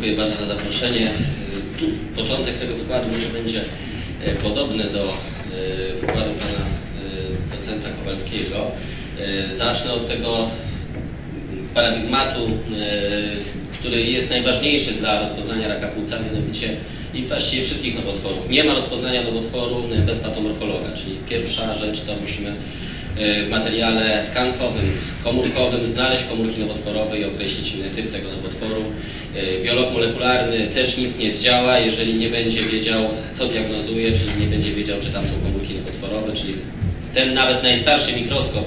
dziękuję bardzo za zaproszenie. Tu początek tego wykładu może będzie e, podobny do e, wykładu pana docenta Kowalskiego. Zacznę od tego paradygmatu, który jest najważniejszy dla rozpoznania raka płuca, mianowicie i właściwie wszystkich nowotworów. Nie ma rozpoznania nowotworu bez patomorfologa, czyli pierwsza rzecz to musimy w materiale tkankowym, komórkowym znaleźć komórki nowotworowe i określić typ tego nowotworu. E, biolog molekularny też nic nie zdziała, jeżeli nie będzie wiedział, co diagnozuje, czyli nie będzie wiedział, czy tam są komórki nowotworowe, czyli ten nawet najstarszy mikroskop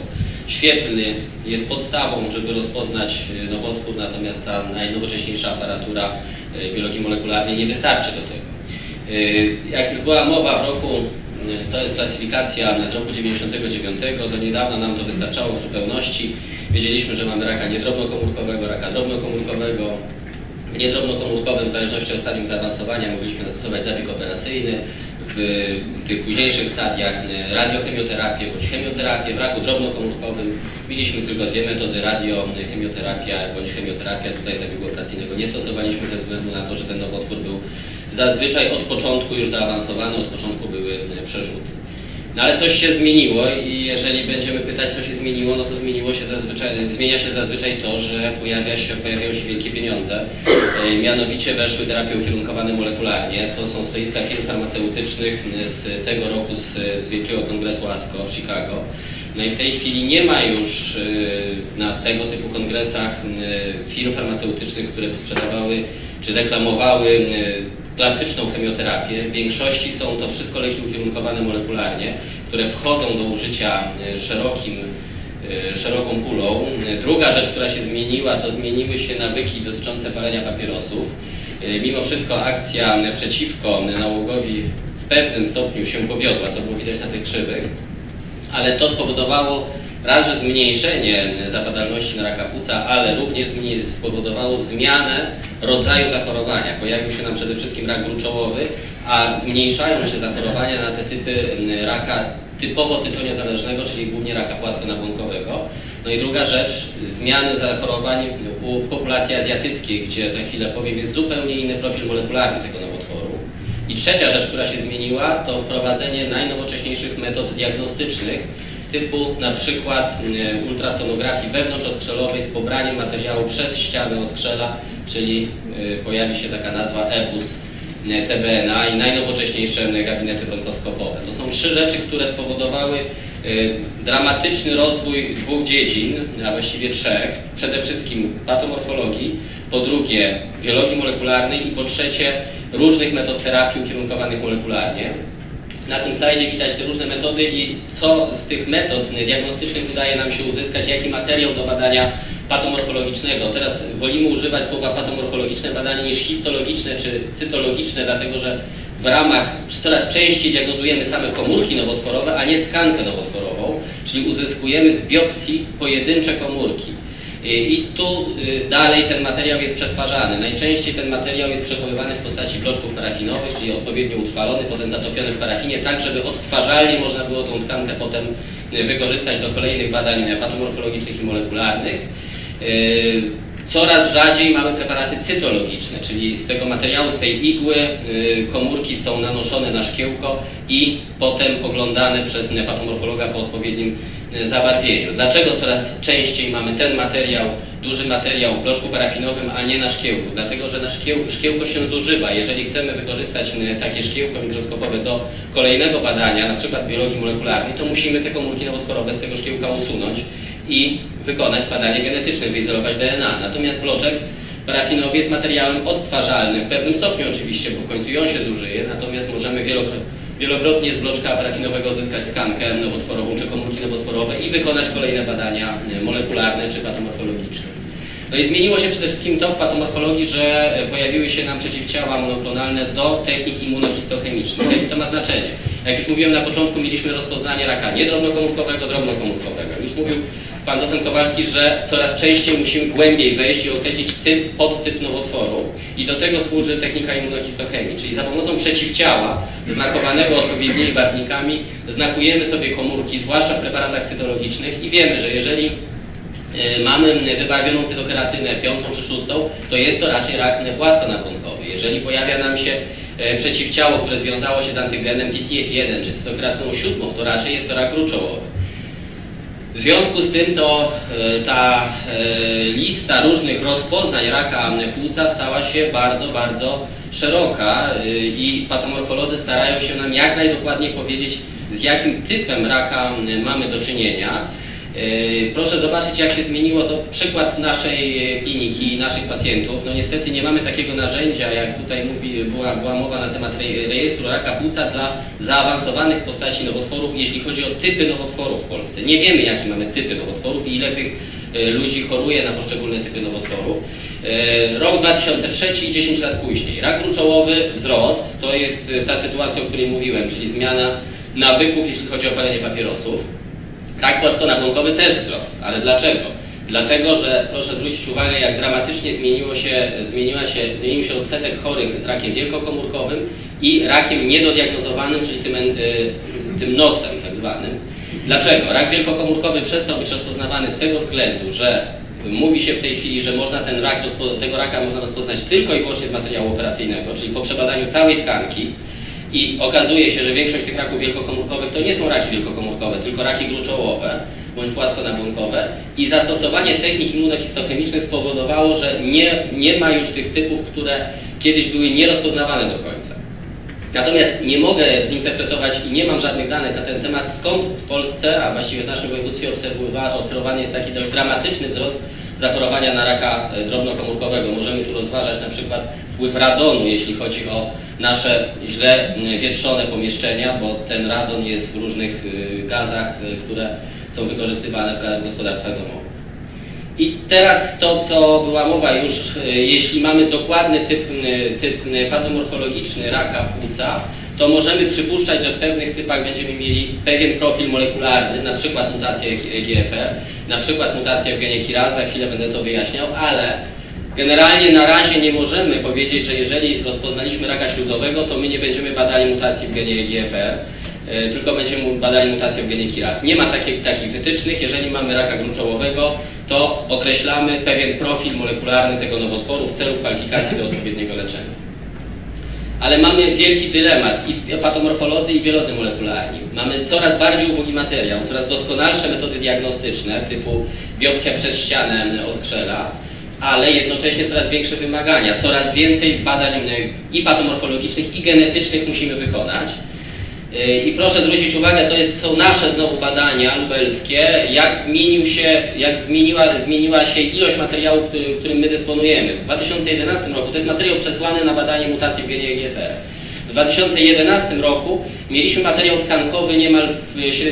świetlny jest podstawą, żeby rozpoznać e, nowotwór, natomiast ta najnowocześniejsza aparatura e, biologii molekularnej nie wystarczy do tego. Jak już była mowa w roku to jest klasyfikacja z roku 99. Do niedawna nam to wystarczało w zupełności. Wiedzieliśmy, że mamy raka niedrobnokomórkowego, raka drobnokomórkowego. W niedrobnokomórkowym, w zależności od stadium zaawansowania, mogliśmy zastosować zabieg operacyjny. W tych późniejszych stadiach radiochemioterapię bądź chemioterapię. W raku drobnokomórkowym mieliśmy tylko dwie metody, radiochemioterapia bądź chemioterapia. Tutaj zabiegu operacyjnego nie stosowaliśmy ze względu na to, że ten nowotwór był zazwyczaj od początku już zaawansowane, od początku były e, przerzuty. No ale coś się zmieniło i jeżeli będziemy pytać, co się zmieniło, no to zmieniło się zazwyczaj, zmienia się zazwyczaj to, że pojawia się, pojawiają się wielkie pieniądze. E, mianowicie weszły terapie ukierunkowane molekularnie. To są stoiska firm farmaceutycznych z tego roku z, z Wielkiego Kongresu ASCO w Chicago. No i w tej chwili nie ma już e, na tego typu kongresach firm farmaceutycznych, które sprzedawały czy reklamowały klasyczną chemioterapię. W większości są to wszystko leki ukierunkowane molekularnie, które wchodzą do użycia e, szerokim, e, szeroką pulą. Druga rzecz, która się zmieniła, to zmieniły się nawyki dotyczące palenia papierosów. E, mimo wszystko akcja przeciwko nałogowi w pewnym stopniu się powiodła, co było widać na tych krzywych, ale to spowodowało raz, że zmniejszenie zapadalności na raka płuca, ale również spowodowało zmianę rodzaju zachorowania. Pojawił się nam przede wszystkim rak gruczołowy, a zmniejszają się zachorowania na te typy raka typowo tytoniozależnego, czyli głównie raka płaskonabłonkowego. No i druga rzecz, zmiany zachorowań w populacji azjatyckiej, gdzie za chwilę powiem, jest zupełnie inny profil molekularny tego nowotworu. I trzecia rzecz, która się zmieniła, to wprowadzenie najnowocześniejszych metod diagnostycznych, typu na przykład e, ultrasonografii wewnątrzostrzelowej z pobraniem materiału przez ścianę oskrzela, czyli e, pojawi się taka nazwa EBUS e, TBNA i najnowocześniejsze gabinety bronkoskopowe. To są trzy rzeczy, które spowodowały dramatyczny rozwój dwóch dziedzin, a właściwie trzech. Przede wszystkim patomorfologii, po drugie biologii molekularnej i po trzecie różnych metod terapii ukierunkowanych molekularnie. Na tym slajdzie widać te różne metody i co z tych metod diagnostycznych udaje nam się uzyskać, jaki materiał do badania patomorfologicznego. Teraz wolimy używać słowa patomorfologiczne badanie niż histologiczne czy cytologiczne, dlatego że w ramach coraz częściej diagnozujemy same komórki nowotworowe, a nie tkankę nowotworową, czyli uzyskujemy z biopsji pojedyncze komórki. I tu y, dalej ten materiał jest przetwarzany. Najczęściej ten materiał jest przechowywany w postaci bloczków parafinowych, czyli odpowiednio utrwalony, potem zatopiony w parafinie, tak żeby odtwarzalnie można było tą tkankę potem y, wykorzystać do kolejnych badań patomorfologicznych i molekularnych. Y, coraz rzadziej mamy preparaty cytologiczne, czyli z tego materiału, z tej igły komórki są nanoszone na szkiełko i potem poglądane przez patomorfologa po odpowiednim zabarwieniu. Dlaczego coraz częściej mamy ten materiał, duży materiał w bloczku parafinowym, a nie na szkiełku? Dlatego, że na szkieł, szkiełko się zużywa. Jeżeli chcemy wykorzystać takie szkiełko mikroskopowe do kolejnego badania, na przykład biologii molekularnej, to musimy te komórki nowotworowe z tego szkiełka usunąć i wykonać badanie genetyczne, wyizolować DNA. Natomiast bloczek parafinowy jest materiałem odtwarzalnym, w pewnym stopniu oczywiście, bo w końcu ją się zużyje, natomiast możemy wielokrotnie wielokrotnie z bloczka parafinowego odzyskać tkankę nowotworową czy komórki nowotworowe i wykonać kolejne badania molekularne czy patomorfologiczne. No i zmieniło się przede wszystkim to w patomorfologii, że pojawiły się nam przeciwciała monoklonalne do technik immunohistochemicznych. Jakie to ma znaczenie? Jak już mówiłem na początku, mieliśmy rozpoznanie raka nie drobnokomórkowego, drobnokomórkowego. Już mówił pan docent Kowalski, że coraz częściej musimy głębiej wejść i określić typ, podtyp nowotworu. I do tego służy technika immunohistochemii, czyli za pomocą przeciwciała znakowanego odpowiednimi barwnikami znakujemy sobie komórki, zwłaszcza w preparatach cytologicznych i wiemy, że jeżeli mamy wybarwioną cytokeratynę piątą czy szóstą, to jest to raczej rak płaskonabłonkowy. Jeżeli pojawia nam się przeciwciało, które związało się z antygenem TTF1 czy cytokeratyną siódmą, to raczej jest to rak gruczołowy. W związku z tym to ta lista różnych rozpoznań raka płuca stała się bardzo, bardzo szeroka i patomorfolodzy starają się nam jak najdokładniej powiedzieć, z jakim typem raka mamy do czynienia. E, proszę zobaczyć, jak się zmieniło to przykład naszej kliniki, naszych pacjentów. No niestety nie mamy takiego narzędzia, jak tutaj mówi, była, była mowa na temat rejestru raka płuca dla zaawansowanych postaci nowotworów, jeśli chodzi o typy nowotworów w Polsce. Nie wiemy, jakie mamy typy nowotworów i ile tych e, ludzi choruje na poszczególne typy nowotworów. E, rok 2003 i 10 lat później. Rak gruczołowy, wzrost, to jest ta sytuacja, o której mówiłem, czyli zmiana nawyków, jeśli chodzi o palenie papierosów. Rak płaskonabłonkowy też wzrost. Ale dlaczego? Dlatego, że proszę zwrócić uwagę, jak dramatycznie zmieniło się, zmieniła się, zmienił się odsetek chorych z rakiem wielkokomórkowym i rakiem niedodiagnozowanym, czyli tym, tym nosem tak zwanym. Dlaczego? Rak wielkokomórkowy przestał być rozpoznawany z tego względu, że mówi się w tej chwili, że można ten rak, tego raka można rozpoznać tylko i wyłącznie z materiału operacyjnego, czyli po przebadaniu całej tkanki, i okazuje się, że większość tych raków wielkokomórkowych to nie są raki wielkokomórkowe, tylko raki gruczołowe bądź płaskonabłonkowe i zastosowanie technik immunohistochemicznych spowodowało, że nie, nie ma już tych typów, które kiedyś były nierozpoznawane do końca. Natomiast nie mogę zinterpretować i nie mam żadnych danych na ten temat, skąd w Polsce, a właściwie w naszym województwie obserwowany jest taki dość dramatyczny wzrost zachorowania na raka e, drobnokomórkowego. Możemy tu rozważać na przykład wpływ radonu, jeśli chodzi o nasze źle wietrzone pomieszczenia, bo ten radon jest w różnych y, gazach, y, które są wykorzystywane w gospodarstwach domowych. I teraz to, co była mowa już, jeśli mamy dokładny typ, typ patomorfologiczny raka płuca, to możemy przypuszczać, że w pewnych typach będziemy mieli pewien profil molekularny, na przykład mutację EGFR, na przykład mutację w genie KIRAS, za chwilę będę to wyjaśniał, ale Generalnie na razie nie możemy powiedzieć, że jeżeli rozpoznaliśmy raka śluzowego, to my nie będziemy badali mutacji w genie EGFR, e, tylko będziemy badali mutację w genie KIRAS. Nie ma takich, takich wytycznych. Jeżeli mamy raka gruczołowego, to określamy pewien profil molekularny tego nowotworu w celu kwalifikacji do odpowiedniego leczenia. Ale mamy wielki dylemat i patomorfolodzy i biolodzy molekularni. Mamy coraz bardziej ubogi materiał, coraz doskonalsze metody diagnostyczne typu biopsja przez ścianę oskrzela, ale jednocześnie coraz większe wymagania, coraz więcej badań i patomorfologicznych, i genetycznych musimy wykonać. I proszę zwrócić uwagę, to jest, są nasze znowu badania lubelskie, jak, zmienił się, jak zmieniła, zmieniła się ilość materiału, który, którym my dysponujemy. W 2011 roku to jest materiał przesłany na badanie mutacji w genie EGFR. W 2011 roku mieliśmy materiał tkankowy niemal w 75%.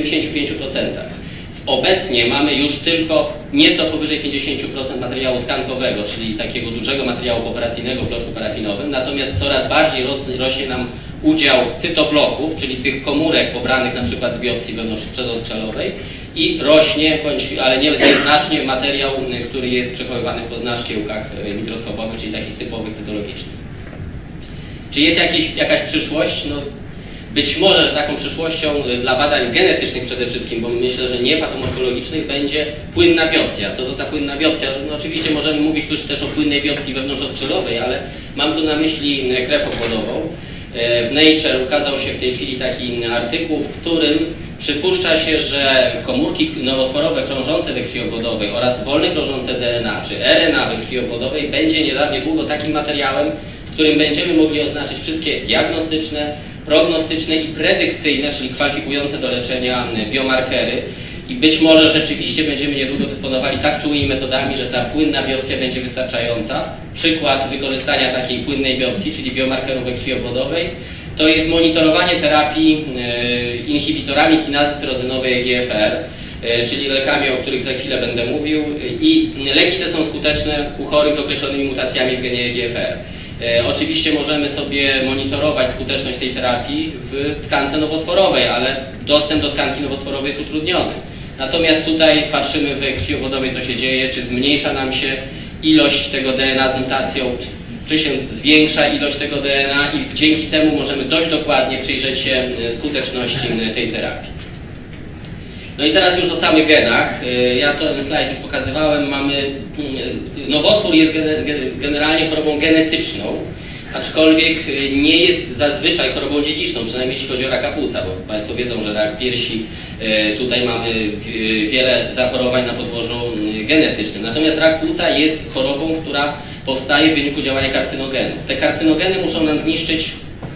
Obecnie mamy już tylko nieco powyżej 50% materiału tkankowego, czyli takiego dużego materiału poperacyjnego w bloczku parafinowym, natomiast coraz bardziej rośnie nam udział cytobloków, czyli tych komórek pobranych na przykład z biopsji wewnątrzprzezostrzalowej i rośnie, ale nie, nieznacznie materiał, który jest przechowywany na szkiełkach e, mikroskopowych, czyli takich typowych cytologicznych. Czy jest jakieś, jakaś przyszłość? No, być może, że taką przyszłością y, dla badań genetycznych przede wszystkim, bo myślę, że nie patomorfologicznych, będzie płynna biopsja. Co to ta płynna biopsja? No oczywiście możemy mówić tu też o płynnej biopsji wewnątrzoskrzelowej, ale mam tu na myśli y, krew obwodową. Y, w Nature ukazał się w tej chwili taki artykuł, w którym przypuszcza się, że komórki nowotworowe krążące we krwi obwodowej oraz wolne krążące DNA czy RNA we krwi obwodowej będzie niedługo takim materiałem, w którym będziemy mogli oznaczyć wszystkie diagnostyczne, prognostyczne i predykcyjne, czyli kwalifikujące do leczenia biomarkery. I być może rzeczywiście będziemy niedługo dysponowali tak czułymi metodami, że ta płynna biopsja będzie wystarczająca. Przykład wykorzystania takiej płynnej biopsji, czyli biomarkerów we krwi obwodowej, to jest monitorowanie terapii e, inhibitorami kinazy tyrozynowej EGFR, e, czyli lekami, o których za chwilę będę mówił. I leki te są skuteczne u chorych z określonymi mutacjami w genie EGFR. E, oczywiście możemy sobie monitorować skuteczność tej terapii w tkance nowotworowej, ale dostęp do tkanki nowotworowej jest utrudniony. Natomiast tutaj patrzymy we krwi obwodowej, co się dzieje, czy zmniejsza nam się ilość tego DNA z mutacją, czy, się zwiększa ilość tego DNA i dzięki temu możemy dość dokładnie przyjrzeć się e, skuteczności tej terapii. No i teraz już o samych genach. Y, ja ten slajd już pokazywałem. Mamy, y, nowotwór jest generalnie chorobą genetyczną, aczkolwiek y, nie jest zazwyczaj chorobą dziedziczną, przynajmniej jeśli chodzi o raka płuca, bo Państwo wiedzą, że rak piersi, tutaj mamy wiele zachorowań na podłożu genetycznym. Natomiast rak płuca jest chorobą, która powstaje w wyniku działania karcynogenów. Te karcynogeny muszą nam zniszczyć,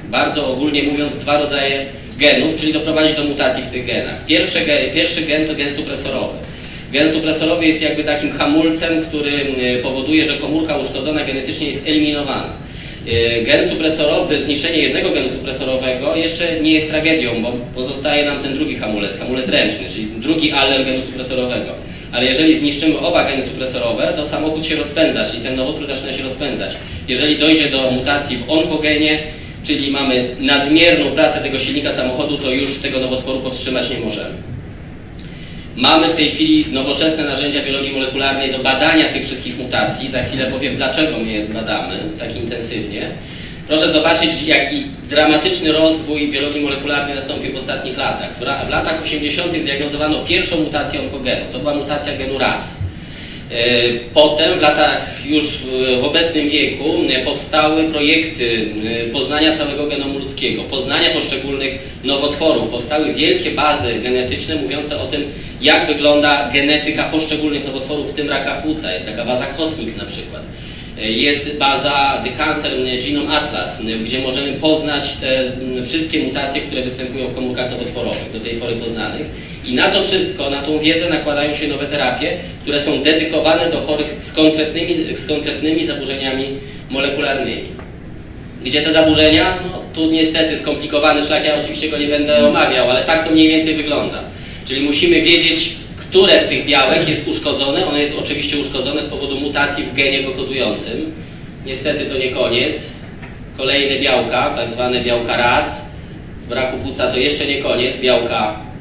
bardzo ogólnie mówiąc, dwa rodzaje genów, czyli doprowadzić do mutacji w tych genach. Pierwszy, pierwszy gen to gen supresorowy. Gen supresorowy jest jakby takim hamulcem, który powoduje, że komórka uszkodzona genetycznie jest eliminowana. E, gen supresorowy, zniszczenie jednego genu supresorowego jeszcze nie jest tragedią, bo pozostaje nam ten drugi hamulec, hamulec ręczny, czyli drugi allel genu supresorowego. Ale jeżeli zniszczymy oba geny supresorowe, to samochód się rozpędza, czyli ten nowotwór zaczyna się rozpędzać. Jeżeli dojdzie do mutacji w onkogenie, czyli mamy nadmierną pracę tego silnika samochodu, to już tego nowotworu powstrzymać nie możemy. Mamy w tej chwili nowoczesne narzędzia biologii molekularnej do badania tych wszystkich mutacji. Za chwilę powiem, dlaczego my je badamy tak intensywnie. Proszę zobaczyć, jaki dramatyczny rozwój biologii molekularnej nastąpił w ostatnich latach. W latach 80. zdiagnozowano pierwszą mutację onkogenu. To była mutacja genu RAS. E, potem w latach już w obecnym wieku e, powstały projekty e, poznania całego genomu ludzkiego, poznania poszczególnych nowotworów. Powstały wielkie bazy genetyczne mówiące o tym, jak wygląda genetyka poszczególnych nowotworów, w tym raka płuca. Jest taka baza Cosmic na przykład. Jest baza The Cancer Genome Atlas, gdzie możemy poznać te wszystkie mutacje, które występują w komórkach nowotworowych, do tej pory poznanych. I na to wszystko, na tą wiedzę nakładają się nowe terapie, które są dedykowane do chorych z konkretnymi, z konkretnymi zaburzeniami molekularnymi. Gdzie te zaburzenia? No, tu niestety skomplikowany szlak, ja oczywiście go nie będę omawiał, ale tak to mniej więcej wygląda. Czyli musimy wiedzieć, które z tych białek jest uszkodzone. Ono jest oczywiście uszkodzone z powodu mutacji w genie go kodującym. Niestety to nie koniec. Kolejne białka, tak zwane białka RAS. W braku płuca to jeszcze nie koniec, białka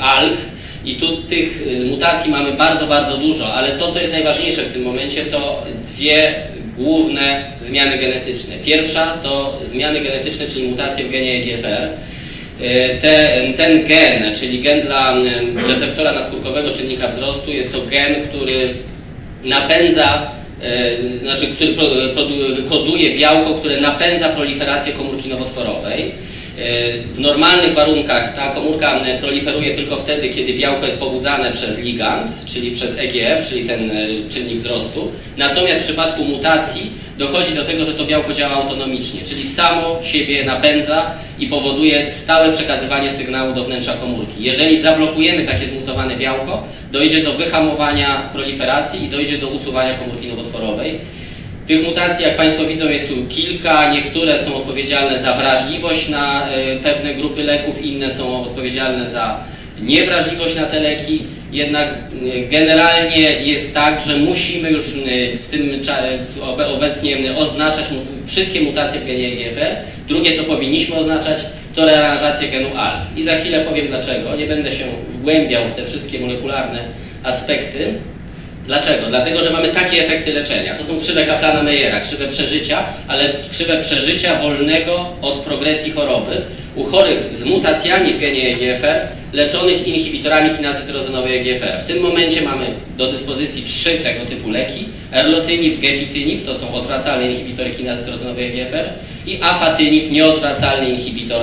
ALK. I tu tych y, mutacji mamy bardzo, bardzo dużo, ale to, co jest najważniejsze w tym momencie, to dwie główne zmiany genetyczne. Pierwsza to zmiany genetyczne, czyli mutacje w genie EGFR E, te, ten gen, czyli gen dla receptora naskórkowego czynnika wzrostu, jest to gen, który napędza, e, znaczy który koduje białko, które napędza proliferację komórki nowotworowej. E, w normalnych warunkach ta komórka proliferuje tylko wtedy, kiedy białko jest pobudzane przez ligand, czyli przez EGF, czyli ten czynnik wzrostu. Natomiast w przypadku mutacji dochodzi do tego, że to białko działa autonomicznie, czyli samo siebie napędza i powoduje stałe przekazywanie sygnału do wnętrza komórki. Jeżeli zablokujemy takie zmutowane białko, dojdzie do wyhamowania proliferacji i dojdzie do usuwania komórki nowotworowej. Tych mutacji, jak Państwo widzą, jest tu kilka. Niektóre są odpowiedzialne za wrażliwość na e, pewne grupy leków, inne są odpowiedzialne za niewrażliwość na te leki. Jednak e, generalnie jest tak, że musimy już e, w tym obecnie oznaczać wszystkie mutacje w genie EGFR. Drugie, co powinniśmy oznaczać, to rearanżację genu ALK. I za chwilę powiem dlaczego. Nie będę się wgłębiał w te wszystkie molekularne aspekty. Dlaczego? Dlatego, że mamy takie efekty leczenia. To są krzywe Kaplana-Meyera, krzywe przeżycia, ale krzywe przeżycia wolnego od progresji choroby u chorych z mutacjami w genie EGFR, leczonych inhibitorami kinazy tyrozynowej EGFR. W tym momencie mamy do dyspozycji trzy tego typu leki. Erlotynib, gefitynib, to są odwracalne inhibitory kinazy tyrozynowej EGFR i afatynib, nieodwracalny inhibitor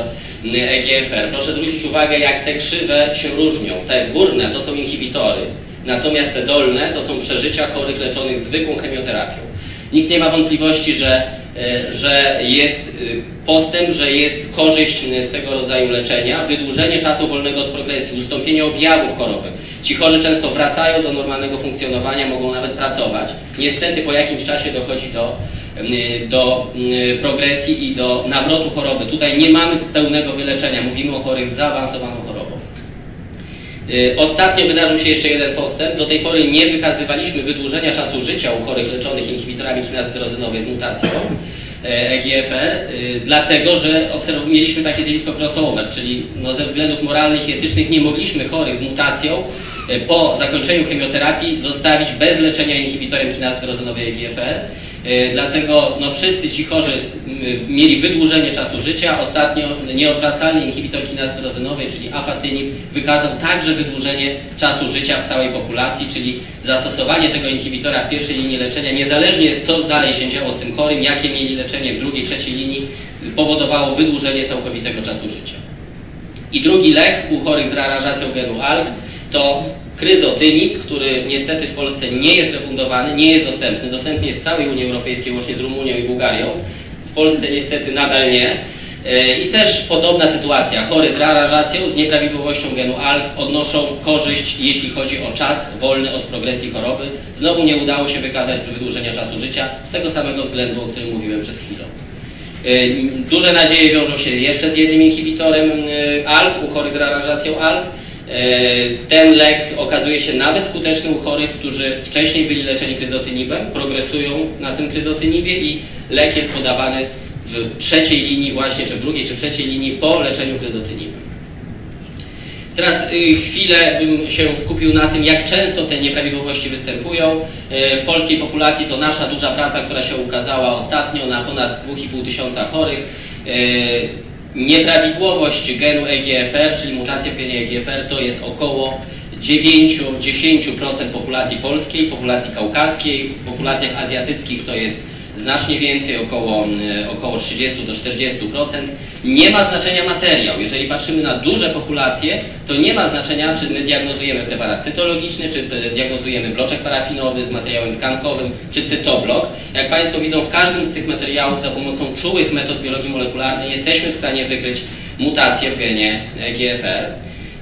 EGFR. Proszę zwrócić uwagę, jak te krzywe się różnią. Te górne to są inhibitory, Natomiast te dolne to są przeżycia chorych leczonych zwykłą chemioterapią. Nikt nie ma wątpliwości, że, e, że jest e, postęp, że jest korzyść z tego rodzaju leczenia, wydłużenie czasu wolnego od progresji, ustąpienie objawów choroby. Ci chorzy często wracają do normalnego funkcjonowania, mogą nawet pracować. Niestety po jakimś czasie dochodzi do, do progresji i do nawrotu choroby. Tutaj nie mamy pełnego wyleczenia, mówimy o chorych z zaawansowaną chorobą. Y, ostatnio wydarzył się jeszcze jeden postęp. Do tej pory nie wykazywaliśmy wydłużenia czasu życia u chorych leczonych inhibitorami kinazy tyrozynowej z mutacją EGFR, e y, dlatego że mieliśmy takie zjawisko crossover, czyli no ze względów moralnych i etycznych nie mogliśmy chorych z mutacją y, po zakończeniu chemioterapii zostawić bez leczenia inhibitorem kinazy tyrozynowej EGFR. E, dlatego no, wszyscy ci chorzy mieli wydłużenie czasu życia. Ostatnio nieodwracalny inhibitor kinazy tyrozynowej, czyli afatynib, wykazał także wydłużenie czasu życia w całej populacji, czyli zastosowanie tego inhibitora w pierwszej linii leczenia, niezależnie co dalej się działo z tym chorym, jakie mieli leczenie w drugiej, trzeciej linii, powodowało wydłużenie całkowitego czasu życia. I drugi lek u chorych z rearanżacją genu ALK to kryzotynib, który niestety w Polsce nie jest refundowany, nie jest dostępny. Dostępny jest w całej Unii Europejskiej, łącznie z Rumunią i Bułgarią. W Polsce niestety nadal nie. E, I też podobna sytuacja. Chory z rearanżacją, z nieprawidłowością genu ALK odnoszą korzyść, jeśli chodzi o czas wolny od progresji choroby. Znowu nie udało się wykazać wydłużenia czasu życia z tego samego względu, o którym mówiłem przed chwilą. E, duże nadzieje wiążą się jeszcze z jednym inhibitorem e, ALK, u chorych z rearanżacją ALK. Ten lek okazuje się nawet skuteczny u chorych, którzy wcześniej byli leczeni kryzotynibem, progresują na tym kryzotynibie i lek jest podawany w trzeciej linii właśnie, czy w drugiej, czy w trzeciej linii po leczeniu kryzotynibem. Teraz y, chwilę bym się skupił na tym, jak często te nieprawidłowości występują. Y, w polskiej populacji to nasza duża praca, która się ukazała ostatnio na ponad 2,5 tysiąca chorych. Nieprawidłowość genu EGFR, czyli mutacja w genie EGFR, to jest około 9-10% populacji polskiej, populacji kaukaskiej, w populacjach azjatyckich to jest znacznie więcej, około, e, około 30 do 40%. Nie ma znaczenia materiał. Jeżeli patrzymy na duże populacje, to nie ma znaczenia, czy my diagnozujemy preparat cytologiczny, czy diagnozujemy bloczek parafinowy z materiałem tkankowym, czy cytoblok. Jak Państwo widzą, w każdym z tych materiałów za pomocą czułych metod biologii molekularnej jesteśmy w stanie wykryć mutację w genie GFR.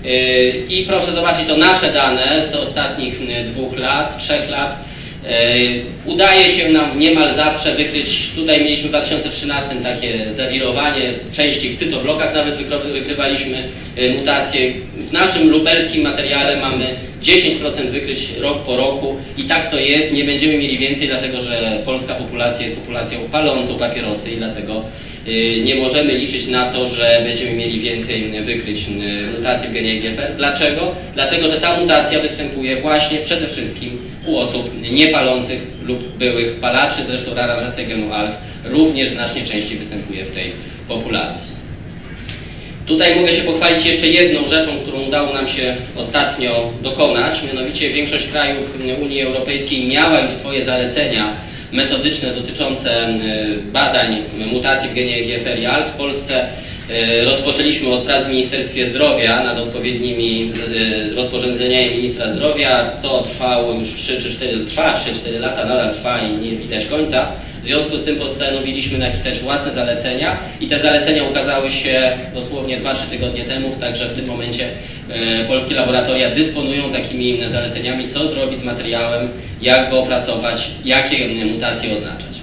E, I proszę zobaczyć, to nasze dane z ostatnich dwóch lat, trzech lat, E, udaje się nam niemal zawsze wykryć, tutaj mieliśmy w 2013 takie zawirowanie, częściej w cytoblokach nawet wykrywaliśmy e, mutacje. W naszym lubelskim materiale mamy 10% wykryć rok po roku i tak to jest, nie będziemy mieli więcej, dlatego że polska populacja jest populacją palącą papierosy i dlatego e, nie możemy liczyć na to, że będziemy mieli więcej wykryć mutacji w genie GFR. Dlaczego? Dlatego, że ta mutacja występuje właśnie przede wszystkim u osób niepalących lub byłych palaczy, zresztą raranżacja genu ALK również znacznie częściej występuje w tej populacji. Tutaj mogę się pochwalić jeszcze jedną rzeczą, którą udało nam się ostatnio dokonać, mianowicie większość krajów Unii Europejskiej miała już swoje zalecenia metodyczne dotyczące badań mutacji w genie EGFR i ALK. W Polsce E, rozpoczęliśmy od prac w Ministerstwie Zdrowia nad odpowiednimi e, rozporządzeniami ministra zdrowia. To trwało już 3 czy 4, trwa 3-4 lata, nadal trwa i nie widać końca. W związku z tym postanowiliśmy napisać własne zalecenia i te zalecenia ukazały się dosłownie 2-3 tygodnie temu, także w tym momencie e, polskie laboratoria dysponują takimi zaleceniami, co zrobić z materiałem, jak go opracować, jakie mutacje oznaczać.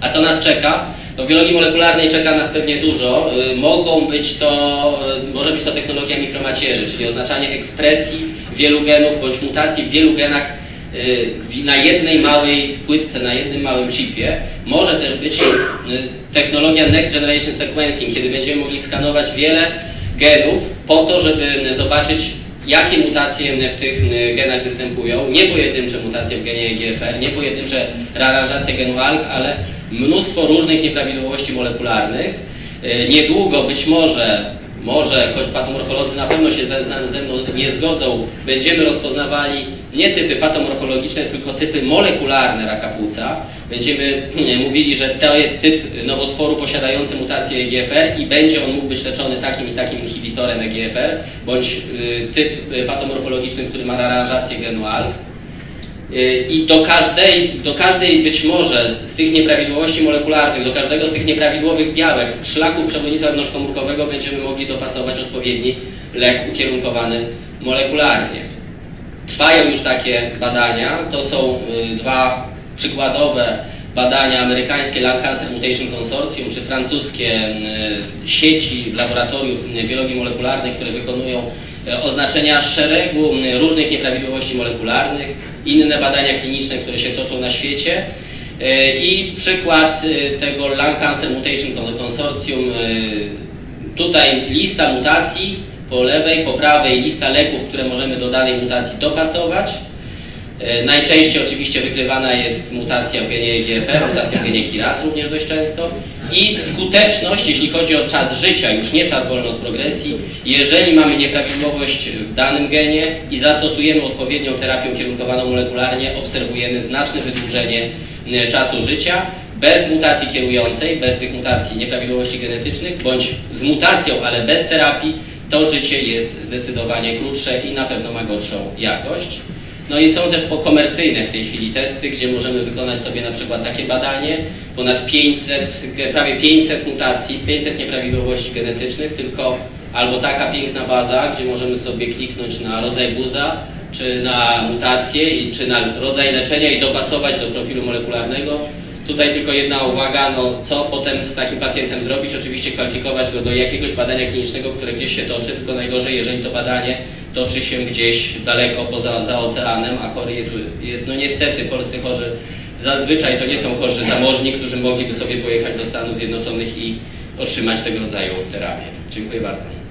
A co nas czeka? No w biologii molekularnej czeka nas pewnie dużo. Y, mogą być to, y, może być to technologia mikromacierzy, czyli oznaczanie ekspresji wielu genów bądź mutacji w wielu genach y, na jednej małej płytce, na jednym małym chipie. Może też być technologia Next Generation Sequencing, kiedy będziemy mogli skanować wiele genów po to, żeby zobaczyć jakie mutacje w tych genach występują. Nie pojedyncze mutacje w genie EGFR, nie pojedyncze rearanżacje genu ALK, ale mnóstwo różnych nieprawidłowości molekularnych. E, niedługo być może, może, choć patomorfolodzy na pewno się ze, ze mną nie zgodzą, będziemy rozpoznawali nie typy patomorfologiczne, tylko typy molekularne raka płuca. Będziemy mówili, że to jest typ nowotworu posiadający mutację EGFR i będzie on mógł być leczony takim i takim inhibitorem EGFR, bądź y, typ patomorfologiczny, który ma aranżację genu ALK. Y, I do każdej, do każdej być może z tych nieprawidłowości molekularnych, do każdego z tych nieprawidłowych białek szlaków przewodnictwa wewnątrzkomórkowego będziemy mogli dopasować odpowiedni lek ukierunkowany molekularnie. Trwają już takie badania. To są y, dwa przykładowe badania amerykańskie Lung Cancer Mutation Consortium czy francuskie y, sieci laboratoriów biologii molekularnej, które wykonują oznaczenia szeregu różnych nieprawidłowości molekularnych inne badania kliniczne, które się toczą na świecie. E, I przykład e, tego Lung Cancer Mutation Consortium, e, tutaj lista mutacji, po lewej, po prawej lista leków, które możemy do danej mutacji dopasować. Najczęściej oczywiście wykrywana jest mutacja w genie EGFR, mutacja w genie KIRAS również dość często i skuteczność, jeśli chodzi o czas życia, już nie czas wolny od progresji, jeżeli mamy nieprawidłowość w danym genie i zastosujemy odpowiednią terapię kierunkowaną molekularnie, obserwujemy znaczne wydłużenie e, czasu życia bez mutacji kierującej, bez tych mutacji nieprawidłowości genetycznych, bądź z mutacją, ale bez terapii, to życie jest zdecydowanie krótsze i na pewno ma gorszą jakość. No i są też pokomercyjne w tej chwili testy, gdzie możemy wykonać sobie na przykład takie badanie, ponad 500, prawie 500 mutacji, 500 nieprawidłowości genetycznych, tylko albo taka piękna baza, gdzie możemy sobie kliknąć na rodzaj guza, czy na mutację, czy na rodzaj leczenia i dopasować do profilu molekularnego. Tutaj tylko jedna uwaga, no co potem z takim pacjentem zrobić? Oczywiście kwalifikować go do jakiegoś badania klinicznego, które gdzieś się toczy, tylko najgorzej, jeżeli to badanie toczy się gdzieś daleko poza za oceanem, a chory jest, jest no niestety polscy chorzy zazwyczaj to nie są chorzy zamożni, którzy mogliby sobie pojechać do Stanów Zjednoczonych i otrzymać tego rodzaju terapię. Dziękuję bardzo.